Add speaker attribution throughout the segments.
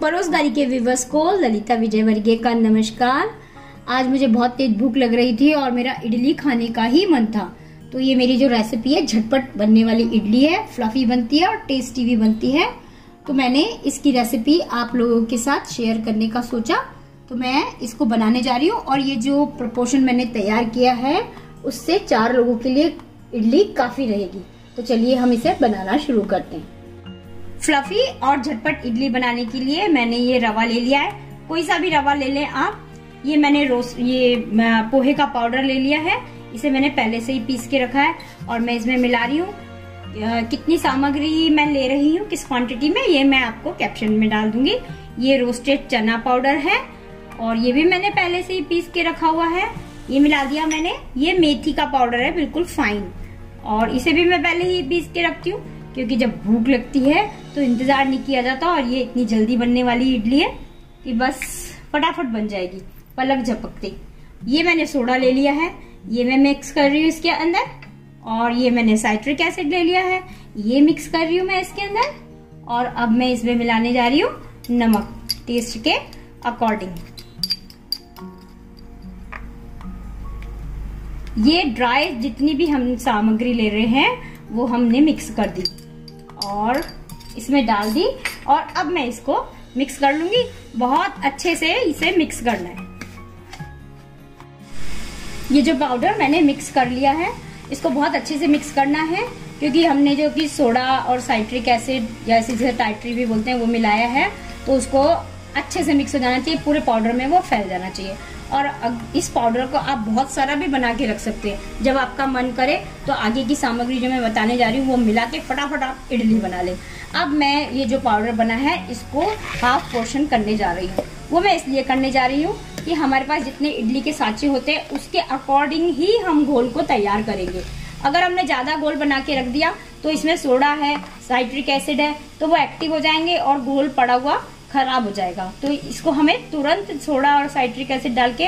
Speaker 1: पड़ोसदारी के विवस को ललिता विजय वर्गीय का नमस्कार। आज मुझे बहुत तेज भूख लग रही थी और मेरा इडली खाने का ही मन था। तो ये मेरी जो रेसिपी है, झटपट बनने वाली इडली है फ्लफी बनती है और टेस्टी भी बनती है। तो मैंने इसकी रेसिपी आप लोगों के साथ शेयर करने का सोचा। तो मैं इसको बनाने जा रही हूँ और ये जो प्रपोर्शन मैंने तैयार किया है, उससे चार लोगों के लिए इडली काफ़ी रहेगी। तो चलिए हम इसे बनाना शुरू करते हैं। फ्लफी और झटपट इडली बनाने के लिए मैंने ये रवा ले लिया है। कोई सा भी रवा ले लें आप। ये मैंने रोस ये पोहे का पाउडर ले लिया है। इसे मैंने पहले से ही पीस के रखा है और मैं इसमें मिला रही हूँ। कितनी सामग्री मैं ले रही हूँ, किस क्वांटिटी में, ये मैं आपको कैप्शन में डाल दूँगी। ये रोस्टेड चना पाउडर है और ये भी मैंने पहले से ही पीस के रखा हुआ है। ये मिला दिया मैंने। ये मेथी का पाउडर है, बिल्कुल फाइन और इसे भी मैं पहले ही पीस के रखती हूँ। क्योंकि जब भूख लगती है तो इंतज़ार नहीं किया जाता और ये इतनी जल्दी बनने वाली इडली है कि बस फटाफट बन जाएगी, पलक झपकते। ये मैंने सोडा ले लिया है, ये मैं मिक्स कर रही हूँ इसके अंदर, और ये मैंने साइट्रिक एसिड ले लिया है, ये मिक्स कर रही हूँ मैं इसके अंदर, और अब मैं इसमें मिलाने जा रही हूँ नमक टेस्ट के अकॉर्डिंग ये ड्राई जितनी भी हम सामग्री ले रहे हैं, वो हमने मिक्स कर दी। और इसमें डाल दी और अब मैं इसको मिक्स कर लूँगी। बहुत अच्छे से इसे मिक्स करना है। ये जो पाउडर मैंने मिक्स कर लिया है, इसको बहुत अच्छे से मिक्स करना है, क्योंकि हमने जो कि सोडा और साइट्रिक एसिड या जैसे जिसे टाइट्री भी बोलते हैं, वो मिलाया है तो उसको अच्छे से मिक्स हो जाना चाहिए, पूरे पाउडर में वो फैल जाना चाहिए। और इस पाउडर को आप बहुत सारा भी बना के रख सकते हैं। जब आपका मन करे तो आगे की सामग्री जो मैं बताने जा रही हूँ, वो मिला के फटाफट आप इडली बना लें। अब मैं ये जो पाउडर बना है, इसको हाफ़ पोर्शन करने जा रही हूँ। वो मैं इसलिए करने जा रही हूँ कि हमारे पास जितने इडली के साँचे होते हैं, उसके अकॉर्डिंग ही हम घोल को तैयार करेंगे। अगर हमने ज़्यादा घोल बना के रख दिया तो इसमें सोडा है, साइट्रिक एसिड है तो वो एक्टिव हो जाएँगे और घोल पड़ा हुआ खराब हो जाएगा। तो इसको हमें तुरंत सोडा और साइट्रिक एसिड डाल के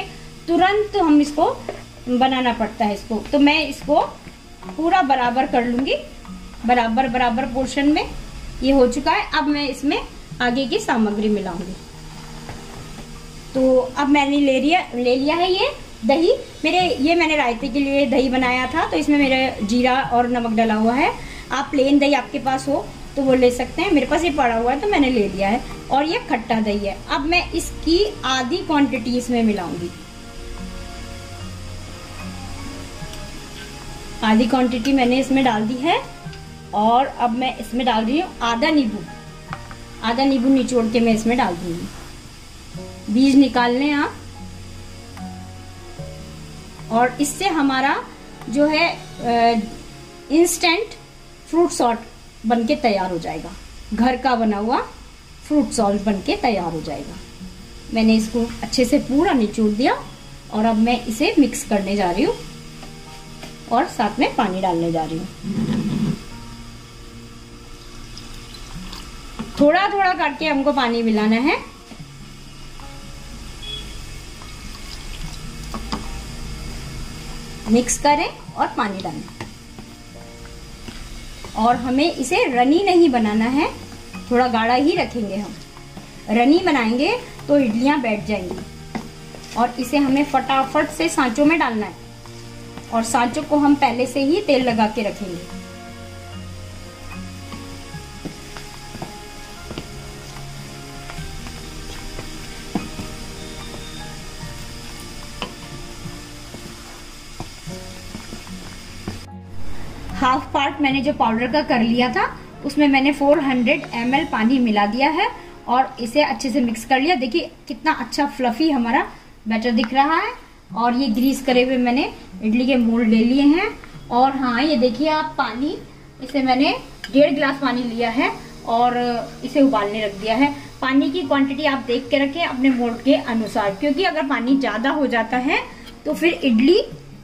Speaker 1: तुरंत हम इसको बनाना पड़ता है इसको। तो मैं इसको पूरा बराबर कर लूँगी। बराबर बराबर पोर्शन में ये हो चुका है। अब मैं इसमें आगे की सामग्री मिलाऊँगी। तो अब मैंने ले लिया ले लिया है ये दही। मेरे, ये मैंने रायते के लिए दही बनाया था तो इसमें मेरा जीरा और नमक डला हुआ है। आप प्लेन दही आपके पास हो। तो वो ले सकते हैं। मेरे पास ये पड़ा हुआ है तो मैंने ले लिया है और ये खट्टा दही है। अब मैं इसकी आधी क्वांटिटी इसमें मिलाऊँगी। आधी क्वांटिटी मैंने इसमें डाल दी है और अब मैं इसमें डाल रही हूँ आधा नींबू। आधा नींबू निचोड़ के मैं इसमें डाल दूँगी। बीज निकाल लें आप। और इससे हमारा जो है इंस्टेंट फ्रूट सॉल्ट बन के तैयार हो जाएगा। घर का बना हुआ फ्रूट सॉल्ट बन के तैयार हो जाएगा। मैंने इसको अच्छे से पूरा निचोड़ दिया और अब मैं इसे मिक्स करने जा रही हूँ और साथ में पानी डालने जा रही हूँ। थोड़ा थोड़ा करके हमको पानी मिलाना है। मिक्स करें और पानी डालें। और हमें इसे रनी नहीं बनाना है, थोड़ा गाढ़ा ही रखेंगे हम। रनी बनाएँगे तो इडलियाँ बैठ जाएँगी। और इसे हमें फटाफट से सांचों में डालना है। और सांचों को हम पहले से ही तेल लगा के रखेंगे। हाफ़ पार्ट मैंने जो पाउडर का कर लिया था, उसमें मैंने 400 हंड्रेड पानी मिला दिया है और इसे अच्छे से मिक्स कर लिया। देखिए, कितना अच्छा फ्लफी हमारा बैटर दिख रहा है और ये ग्रीस करे हुए मैंने इडली के मोल्ड ले लिए हैं। और हाँ ये देखिए आप पानी, इसे मैंने डेढ़ गिलास पानी लिया है और इसे उबालने रख दिया है। पानी की क्वांटिटी आप देख के रखें अपने मोल्ड के अनुसार, क्योंकि अगर पानी ज़्यादा हो जाता है तो फिर इडली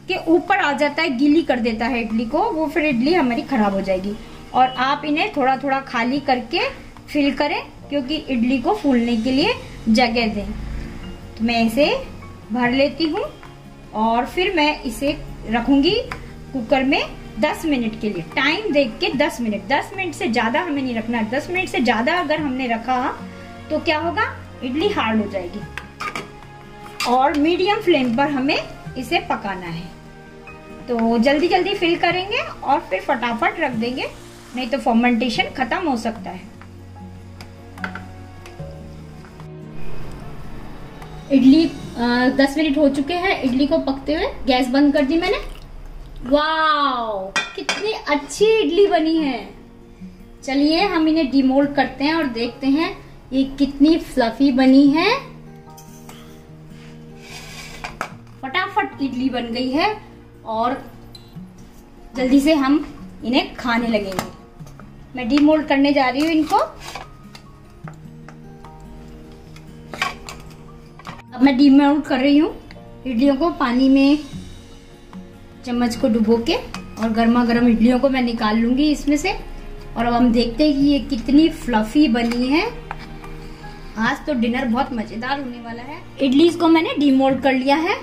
Speaker 1: के ऊपर आ जाता है, गीली कर देता है इडली को, वो फिर इडली हमारी खराब हो जाएगी। और आप इन्हें थोड़ा थोड़ा खाली करके फिल करें, क्योंकि इडली को फूलने के लिए जगह दें। तो मैं इसे भर लेती हूँ, और फिर मैं इसे रखूँगी कुकर में 10 मिनट के लिए। टाइम देख के 10 मिनट। 10 मिनट से ज़्यादा हमें नहीं रखना 10 मिनट से ज़्यादा अगर हमने रखा तो क्या होगा? इडली हार्ड हो जाएगी। और मीडियम फ्लेम पर हमें इसे पकाना है। तो जल्दी जल्दी फिल करेंगे और फिर फटाफट रख देंगे, नहीं तो फर्मेंटेशन खत्म हो सकता है। इडली दस मिनट हो चुके हैं इडली को पकते हुए। गैस बंद कर दी मैंने। वाओ, कितनी अच्छी इडली बनी है। चलिए हम इन्हें डिमोल्ड करते हैं और देखते हैं ये कितनी फ्लफी बनी है। फटाफट इडली बन गई है और जल्दी से हम इन्हें खाने लगेंगे। मैं डिमोल्ड करने जा रही हूँ इनको। अब मैं डिमोल्ड कर रही हूँ इडलियों को पानी में चम्मच को डुबो के और गर्मा गर्म इडलियों को मैं निकाल लूँगी इसमें से। और अब हम देखते हैं कि ये कितनी फ्लफी बनी है। आज तो डिनर बहुत मज़ेदार होने वाला है। इडली को मैंने डिमोल्ड कर लिया है।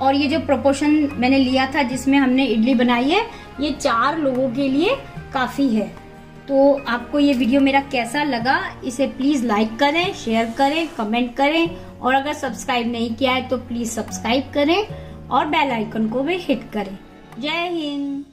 Speaker 1: और ये जो प्रोपोर्शन मैंने लिया था जिसमें हमने इडली बनाई है, ये चार लोगों के लिए काफ़ी है। तो आपको ये वीडियो मेरा कैसा लगा, इसे प्लीज़ लाइक करें शेयर करें कमेंट करें और अगर सब्सक्राइब नहीं किया है तो प्लीज़ सब्सक्राइब करें और बेल आइकन को भी हिट करें। जय हिंद।